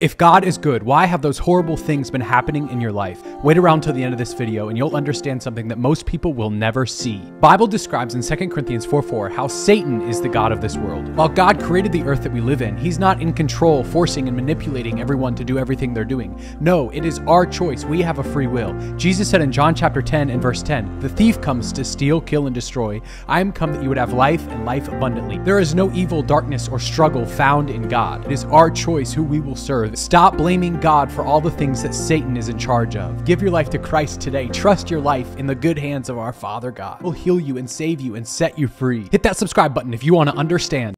If God is good, why have those horrible things been happening in your life? Wait around till the end of this video and you'll understand something that most people will never see. Bible describes in 2 Corinthians 4:4 4 how Satan is the God of this world. While God created the earth that we live in, he's not in control, forcing and manipulating everyone to do everything they're doing. No, it is our choice. We have a free will. Jesus said in John chapter 10 and verse 10, The thief comes to steal, kill, and destroy. I am come that you would have life and life abundantly. There is no evil, darkness, or struggle found in God. It is our choice who we will serve. Stop blaming God for all the things that Satan is in charge of. Give your life to Christ today. Trust your life in the good hands of our Father God. He'll heal you and save you and set you free. Hit that subscribe button if you want to understand.